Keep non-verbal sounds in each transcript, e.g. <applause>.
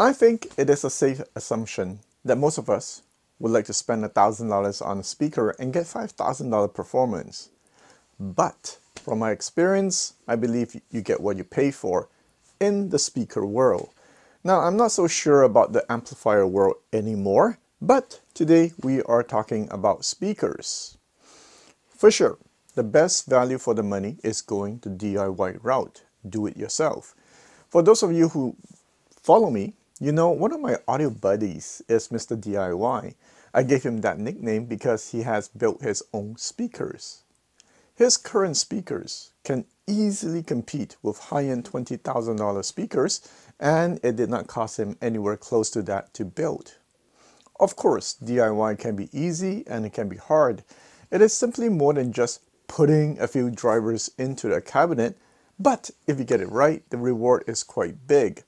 I think it is a safe assumption that most of us would like to spend $1,000 on a speaker and get $5,000 performance. But from my experience, I believe you get what you pay for in the speaker world. Now, I'm not so sure about the amplifier world anymore, but today we are talking about speakers. For sure, the best value for the money is going the DIY route, do it yourself. For those of you who follow me, you know, one of my audio buddies is Mr. DIY. I gave him that nickname because he has built his own speakers. His current speakers can easily compete with high-end $20,000 speakers and it did not cost him anywhere close to that to build. Of course, DIY can be easy and it can be hard. It is simply more than just putting a few drivers into the cabinet, but if you get it right, the reward is quite big.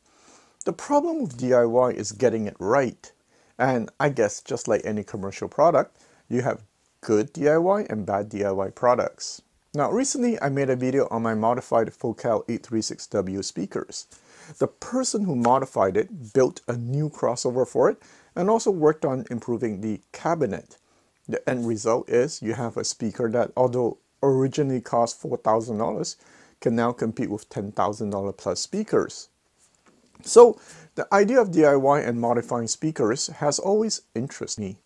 The problem with DIY is getting it right. And I guess just like any commercial product, you have good DIY and bad DIY products. Now recently I made a video on my modified Focal 836W speakers. The person who modified it built a new crossover for it and also worked on improving the cabinet. The end result is you have a speaker that although originally cost $4,000 can now compete with $10,000 plus speakers. So the idea of DIY and modifying speakers has always interested me.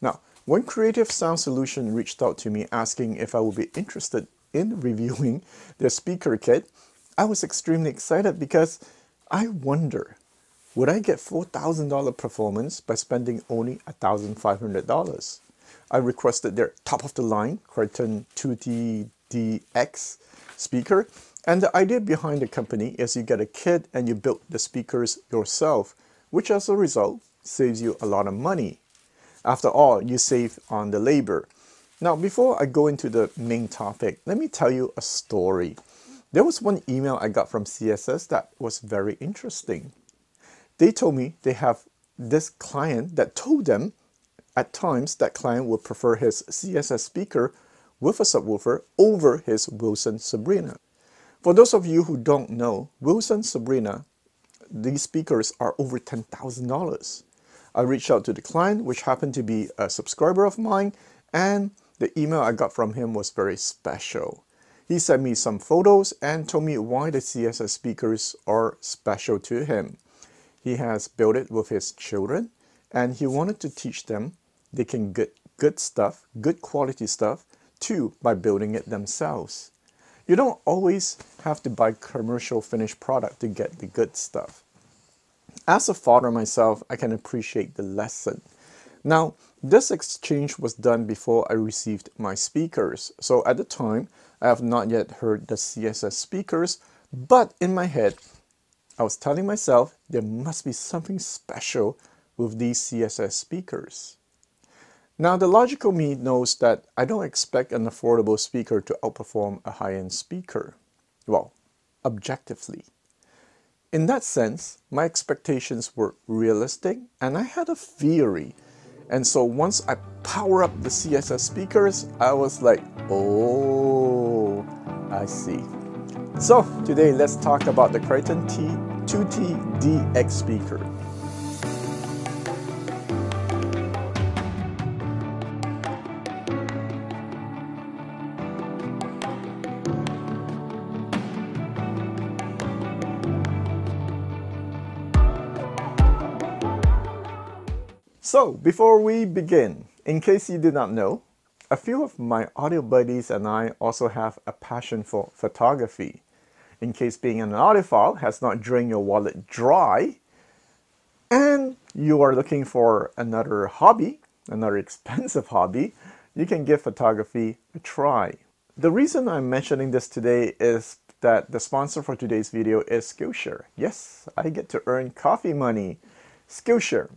Now, when Creative Sound Solution reached out to me asking if I would be interested in <laughs> reviewing their speaker kit, I was extremely excited because I wonder, would I get $4,000 performance by spending only $1,500? I requested their top of the line Criton 2T-DX speaker and the idea behind the company is you get a kit and you build the speakers yourself, which as a result saves you a lot of money. After all, you save on the labor. Now, before I go into the main topic, let me tell you a story. There was one email I got from CSS that was very interesting. They told me they have this client that told them at times that client would prefer his CSS speaker with a subwoofer over his Wilson Sabrina. For those of you who don't know, Wilson Sabrina, these speakers are over $10,000. I reached out to the client, which happened to be a subscriber of mine, and the email I got from him was very special. He sent me some photos and told me why the CSS speakers are special to him. He has built it with his children, and he wanted to teach them they can get good stuff, good quality stuff, too, by building it themselves. You don't always have to buy commercial finished product to get the good stuff. As a father myself, I can appreciate the lesson. Now, this exchange was done before I received my speakers. So at the time, I have not yet heard the CSS speakers, but in my head, I was telling myself there must be something special with these CSS speakers. Now the logical me knows that I don't expect an affordable speaker to outperform a high-end speaker. Well, objectively. In that sense, my expectations were realistic and I had a theory. And so once I power up the CSS speakers, I was like, oh, I see. So today let's talk about the Criton T2T DX speaker. So, before we begin, in case you did not know, a few of my audio buddies and I also have a passion for photography. In case being an audiophile has not drained your wallet dry, and you are looking for another hobby, another <laughs> expensive hobby, you can give photography a try. The reason I'm mentioning this today is that the sponsor for today's video is Skillshare. Yes, I get to earn coffee money. Skillshare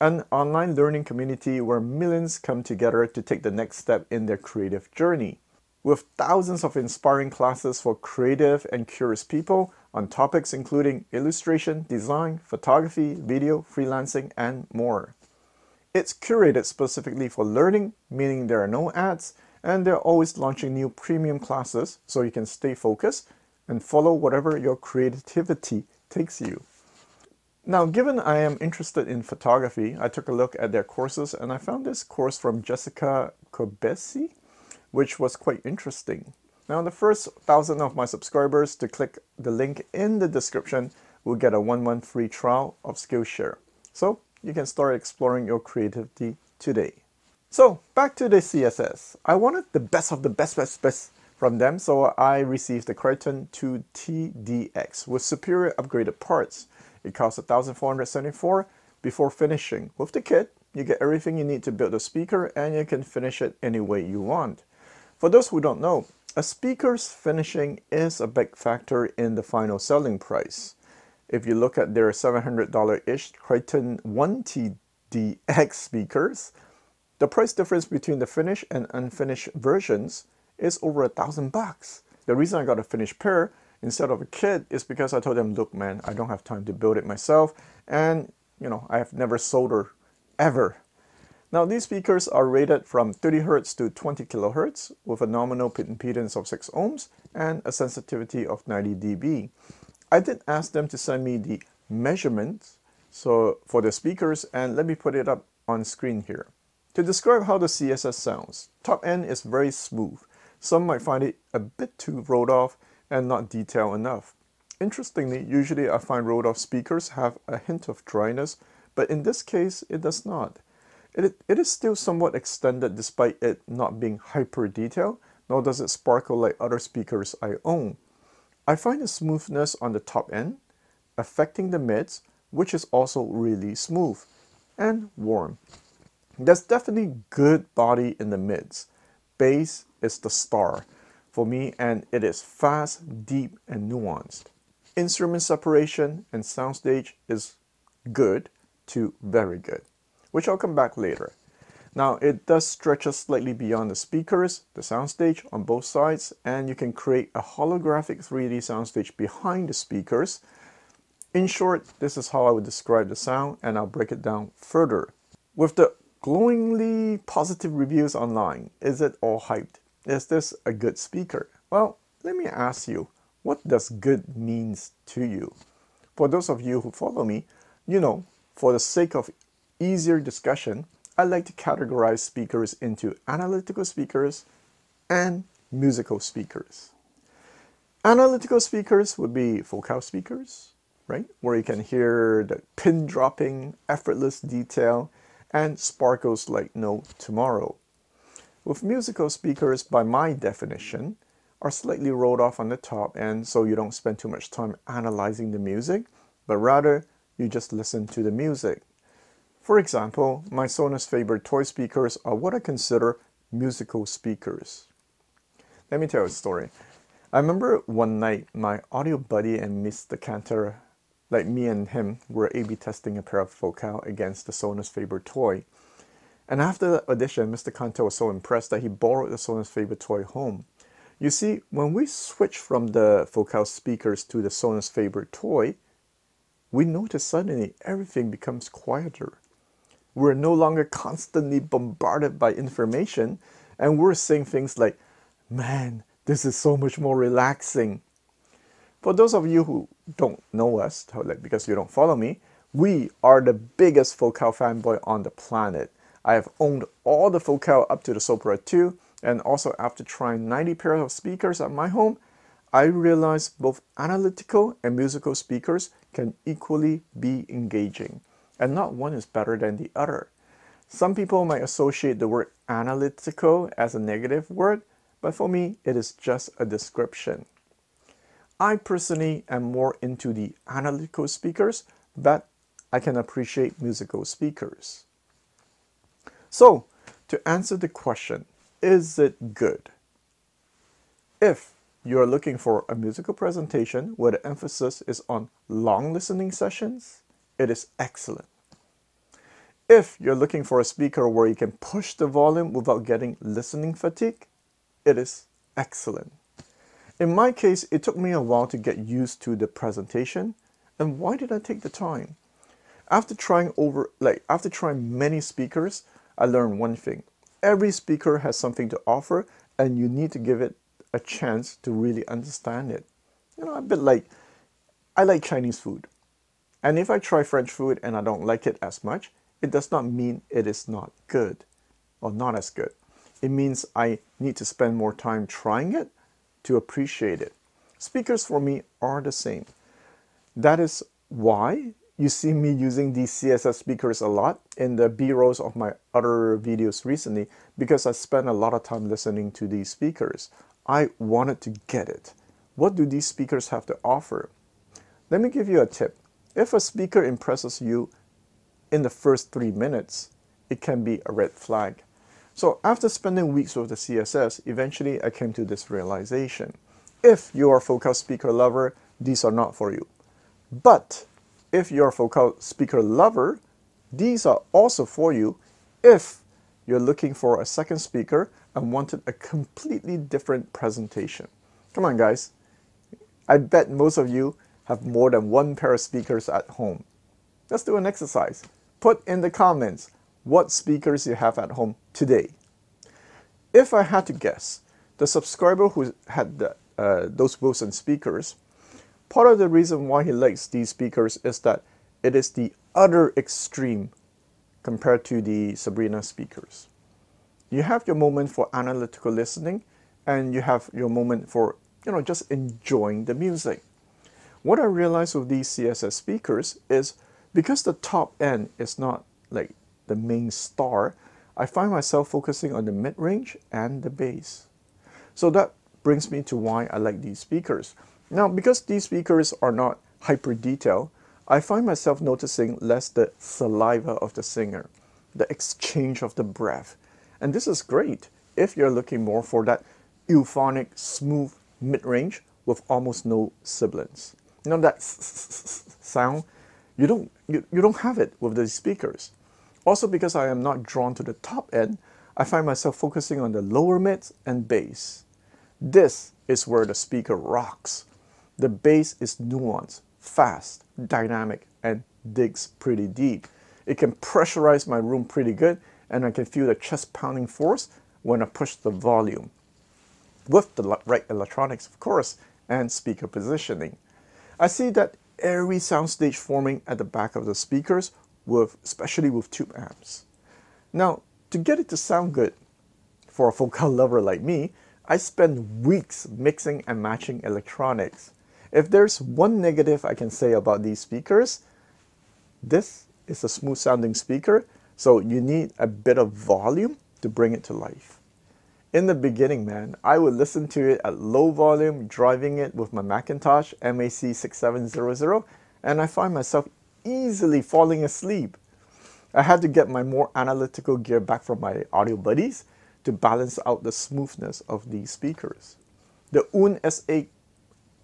an online learning community where millions come together to take the next step in their creative journey. With thousands of inspiring classes for creative and curious people on topics including illustration, design, photography, video, freelancing, and more. It's curated specifically for learning, meaning there are no ads, and they're always launching new premium classes so you can stay focused and follow whatever your creativity takes you. Now, given I am interested in photography, I took a look at their courses and I found this course from Jessica Kobesi, which was quite interesting. Now, the first thousand of my subscribers to click the link in the description will get a one month free trial of Skillshare. So you can start exploring your creativity today. So back to the CSS. I wanted the best of the best, best, best from them, so I received the Criton 2TDX with superior upgraded parts. It costs 1474 before finishing. With the kit, you get everything you need to build a speaker and you can finish it any way you want. For those who don't know, a speaker's finishing is a big factor in the final selling price. If you look at their $700-ish Criton 1TDX speakers, the price difference between the finished and unfinished versions is over a thousand bucks. The reason I got a finished pair instead of a kit is because I told them, look man, I don't have time to build it myself and you know, I have never soldered ever. Now these speakers are rated from 30 Hz to 20 kHz with a nominal impedance of 6 ohms and a sensitivity of 90 dB. I did ask them to send me the measurements so for the speakers and let me put it up on screen here. To describe how the CSS sounds, top end is very smooth. Some might find it a bit too rolled off and not detailed enough. Interestingly, usually I find rolled speakers have a hint of dryness, but in this case it does not. It, it is still somewhat extended despite it not being hyper detailed, nor does it sparkle like other speakers I own. I find the smoothness on the top end, affecting the mids, which is also really smooth, and warm. There's definitely good body in the mids. Bass is the star for me and it is fast, deep, and nuanced. Instrument separation and soundstage is good to very good, which I'll come back later. Now it does stretch us slightly beyond the speakers, the soundstage on both sides, and you can create a holographic 3D soundstage behind the speakers. In short, this is how I would describe the sound and I'll break it down further. With the glowingly positive reviews online, is it all hyped? Is this a good speaker? Well, let me ask you, what does good means to you? For those of you who follow me, you know, for the sake of easier discussion, I like to categorize speakers into analytical speakers and musical speakers. Analytical speakers would be Focal speakers, right? Where you can hear the pin dropping, effortless detail, and sparkles like no tomorrow. With musical speakers, by my definition, are slightly rolled off on the top and so you don't spend too much time analyzing the music, but rather you just listen to the music. For example, my Sonus faber Toy speakers are what I consider musical speakers. Let me tell a story. I remember one night my audio buddy and Mr. Cantor, like me and him, were A-B testing a pair of Focal against the Sonus faber Toy. And after the audition, Mr. Kanto was so impressed that he borrowed the Sonus faber Toy home. You see, when we switch from the Focal speakers to the Sonus faber Toy, we notice suddenly everything becomes quieter. We're no longer constantly bombarded by information, and we're saying things like, man, this is so much more relaxing. For those of you who don't know us, because you don't follow me, we are the biggest Focal fanboy on the planet. I have owned all the Focal up to the Sopra 2 and also after trying 90 pairs of speakers at my home, I realized both analytical and musical speakers can equally be engaging and not one is better than the other. Some people might associate the word analytical as a negative word, but for me it is just a description. I personally am more into the analytical speakers, but I can appreciate musical speakers. So, to answer the question, is it good? If you are looking for a musical presentation where the emphasis is on long listening sessions, it is excellent. If you're looking for a speaker where you can push the volume without getting listening fatigue, it is excellent. In my case, it took me a while to get used to the presentation. And why did I take the time? After trying over, like after trying many speakers, I learned one thing. Every speaker has something to offer and you need to give it a chance to really understand it. You know, a bit like, I like Chinese food. And if I try French food and I don't like it as much, it does not mean it is not good or not as good. It means I need to spend more time trying it to appreciate it. Speakers for me are the same. That is why you see me using these CSS speakers a lot in the B-rolls of my other videos recently because I spent a lot of time listening to these speakers. I wanted to get it. What do these speakers have to offer? Let me give you a tip. If a speaker impresses you in the first three minutes, it can be a red flag. So after spending weeks with the CSS, eventually I came to this realization. If you are a Focal speaker lover, these are not for you. But if you're a Focal speaker lover, these are also for you if you're looking for a second speaker and wanted a completely different presentation. Come on guys, I bet most of you have more than one pair of speakers at home. Let's do an exercise. Put in the comments what speakers you have at home today. If I had to guess, the subscriber who had the, uh, those Wilson speakers, part of the reason why he likes these speakers is that it is the other extreme compared to the Sabrina speakers. You have your moment for analytical listening and you have your moment for you know just enjoying the music. What I realized with these CSS speakers is because the top end is not like the main star, I find myself focusing on the mid-range and the bass. So that brings me to why I like these speakers. Now, because these speakers are not hyper detailed, I find myself noticing less the saliva of the singer, the exchange of the breath. And this is great if you're looking more for that euphonic, smooth mid-range with almost no sibilance. You know that <laughs> sound? You don't, you, you don't have it with these speakers. Also because I am not drawn to the top end, I find myself focusing on the lower mids and bass. This is where the speaker rocks. The bass is nuanced, fast, dynamic, and digs pretty deep. It can pressurize my room pretty good and I can feel the chest pounding force when I push the volume. With the right electronics, of course, and speaker positioning. I see that airy soundstage forming at the back of the speakers, with especially with tube amps. Now, to get it to sound good, for a <laughs> Focal lover like me, I spend weeks mixing and matching electronics. If there's one negative I can say about these speakers, this is a smooth sounding speaker, so you need a bit of volume to bring it to life. In the beginning, man, I would listen to it at low volume, driving it with my McIntosh MAC6700, and I find myself easily falling asleep. I had to get my more analytical gear back from my audio buddies to balance out the smoothness of these speakers. The Aune S8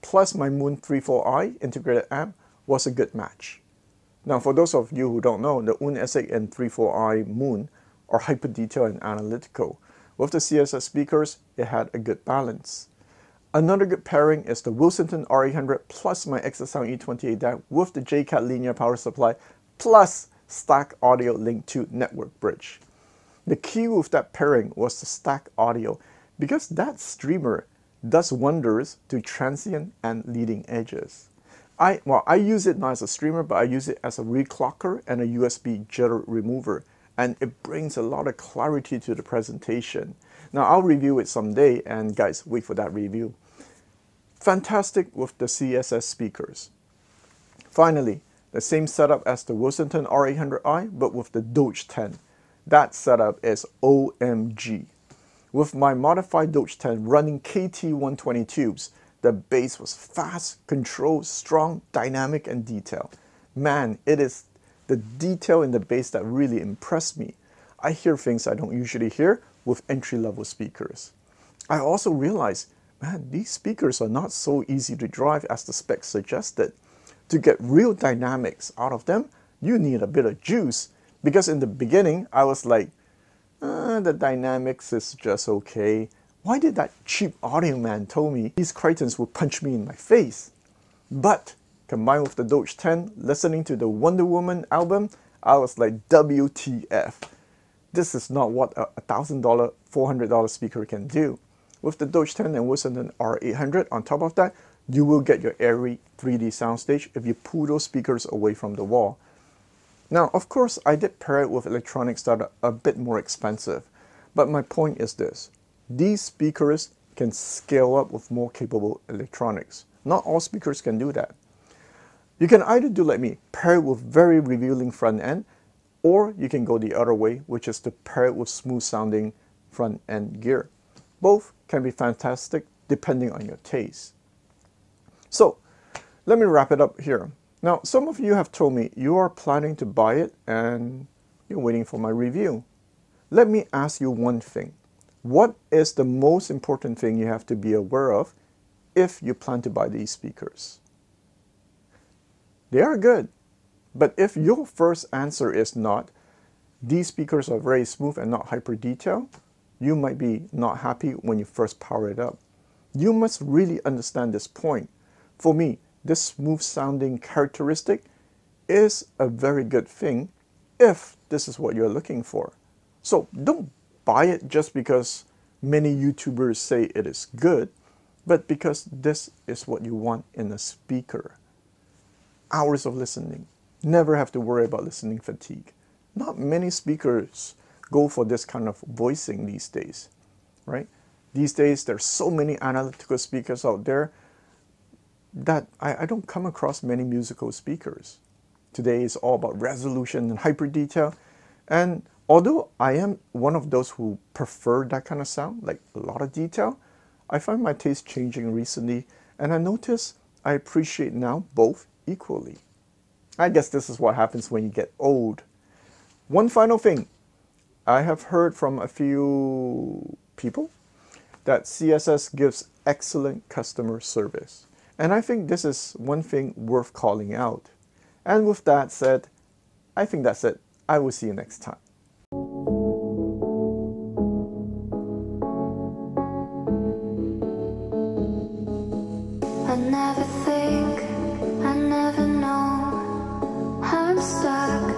plus my Moon 34i integrated amp was a good match. Now for those of you who don't know, the Aune S8 and 34i Moon are hyper detailed and analytical, with the CSS speakers, it had a good balance. Another good pairing is the Willsenton R800 plus my Exasound E28 DAC with the JCAT linear power supply plus Stack Audio Link 2 network bridge. The key with that pairing was the Stack Audio because that streamer does wonders to transient and leading edges. I, well, I use it not as a streamer, but I use it as a reclocker and a USB jitter remover and it brings a lot of clarity to the presentation. Now I'll review it someday and guys wait for that review. Fantastic with the CSS speakers. Finally, the same setup as the Willsenton R800i but with the Doge 10. That setup is OMG. With my modified Doge 10 running KT120 tubes, the bass was fast, controlled, strong, dynamic, and detailed. Man, it is the detail in the bass that really impressed me. I hear things I don't usually hear with entry-level speakers. I also realized, man, these speakers are not so easy to drive as the specs suggested. To get real dynamics out of them, you need a bit of juice. Because in the beginning, I was like, uh, the dynamics is just okay. Why did that cheap audio man tell me these Critons would punch me in my face? But combined with the Doge 10, listening to the Wonder Woman album, I was like, WTF. This is not what a $1,000, $400 speaker can do. With the Doge 10 and Wilson R800 on top of that, you will get your airy 3D soundstage if you pull those speakers away from the wall. Now, of course, I did pair it with electronics that are a bit more expensive, but my point is this. These speakers can scale up with more capable electronics. Not all speakers can do that. You can either do like me, pair it with very revealing front end, or you can go the other way, which is to pair it with smooth sounding front end gear. Both can be fantastic depending on your taste. So let me wrap it up here. Now, some of you have told me you are planning to buy it and you're waiting for my review. Let me ask you one thing. What is the most important thing you have to be aware of if you plan to buy these speakers? They are good, but if your first answer is not, these speakers are very smooth and not hyper detailed, you might be not happy when you first power it up. You must really understand this point. For me, this smooth sounding characteristic is a very good thing if this is what you're looking for. So don't buy it just because many YouTubers say it is good, but because this is what you want in a speaker. Hours of listening. Never have to worry about listening fatigue. Not many speakers go for this kind of voicing these days, right? These days, there's so many analytical speakers out there that I, I don't come across many musical speakers. Today is all about resolution and hyper detail. And although I am one of those who prefer that kind of sound, like a lot of detail, I find my taste changing recently and I notice I appreciate now both equally. I guess this is what happens when you get old. One final thing I have heard from a few people that CSS gives excellent customer service. And I think this is one thing worth calling out. And with that said, I think that's it. I will see you next time. I never think, I never know. I'm stuck.